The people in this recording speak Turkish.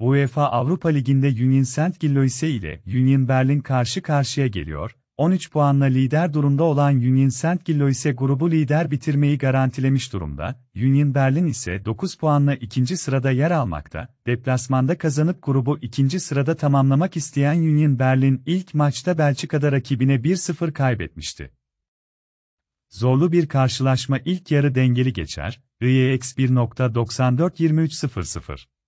UEFA Avrupa Ligi'nde Union Saint Gilloise ile Union Berlin karşı karşıya geliyor. 13 puanla lider durumda olan Union Saint Gilloise grubu lider bitirmeyi garantilemiş durumda. Union Berlin ise 9 puanla ikinci sırada yer almakta. Deplasmanda kazanıp grubu ikinci sırada tamamlamak isteyen Union Berlin ilk maçta Belçika'da rakibine 1-0 kaybetmişti. Zorlu bir karşılaşma ilk yarı dengeli geçer, IEX 1.94-23.00.